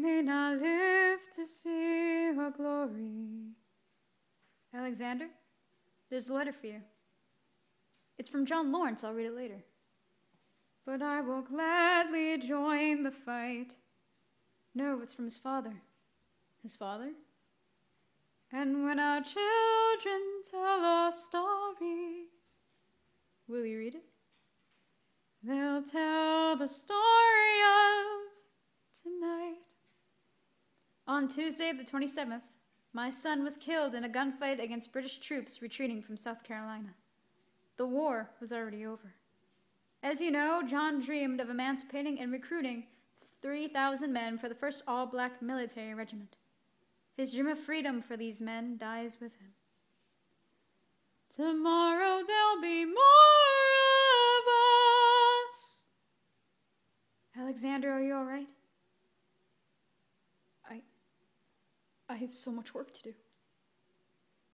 may not live to see her glory. Alexander, there's a letter for you. It's from John Laurens. I'll read it later. But I will gladly join the fight. No, it's from his father. His father? And when our children tell our story, will you read it? They'll tell the story On Tuesday, the 27th, my son was killed in a gunfight against British troops retreating from South Carolina. The war was already over. As you know, John dreamed of emancipating and recruiting 3,000 men for the first all black military regiment. His dream of freedom for these men dies with him. Tomorrow there'll be more of us. Alexander, are you all right? I. Have so much work to do.